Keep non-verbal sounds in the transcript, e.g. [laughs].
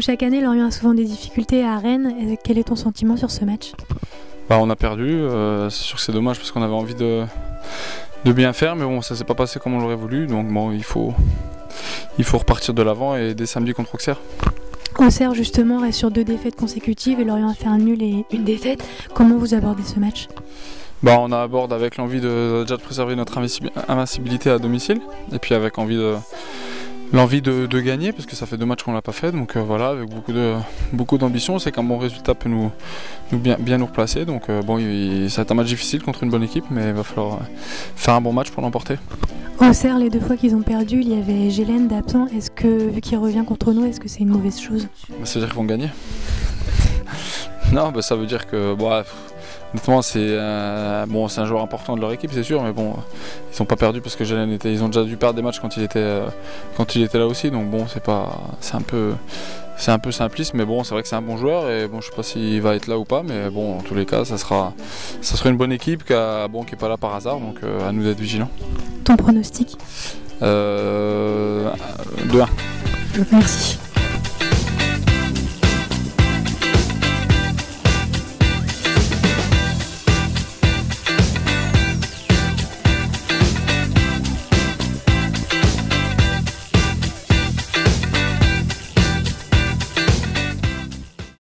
chaque année, Lorient a souvent des difficultés à Rennes. Quel est ton sentiment sur ce match? Bah, On a perdu. c'est sûr que c'est dommage parce qu'on avait envie de, de bien faire, mais bon, ça s'est pas passé comme on l'aurait voulu. Donc bon, il faut, il faut repartir de l'avant et dès samedi contre Auxerre. Auxerre justement reste sur deux défaites consécutives et Lorient a fait un nul et une défaite. Comment vous abordez ce match? Bah, on aborde avec l'envie de, déjà de préserver notre invincibilité à domicile et puis avec envie de, l'envie de, gagner parce que ça fait deux matchs qu'on l'a pas fait donc euh, voilà avec beaucoup de beaucoup d'ambition c'est qu'un bon résultat peut nous, bien, bien, nous replacer donc euh, bon ça va être un match difficile contre une bonne équipe mais il va falloir faire un bon match pour l'emporter. Au Serre, les deux fois qu'ils ont perdu, il y avait Gélène d'absent. Est-ce que, vu qu'il revient contre nous, est-ce que c'est une mauvaise chose? Bah, Ça veut dire qu'ils vont gagner. [laughs] non, bah, ça veut dire que. Bah, Honnêtement, c'est euh, bon, c'est un joueur important de leur équipe, c'est sûr, mais bon, ils sont pas perdus parce que Jalen était. Ils ont déjà dû perdre des matchs quand il était euh, quand il était là aussi, donc bon, c'est pas, c'est un peu, c'est un peu simpliste, mais bon, c'est vrai que c'est un bon joueur et bon, je sais pas s'il va être là ou pas, mais bon, en tous les cas, ça sera, ça sera une bonne équipe qui, bon, qui est pas là par hasard, donc euh, à nous d'être vigilants. Ton pronostic? Euh, 2-1. Merci.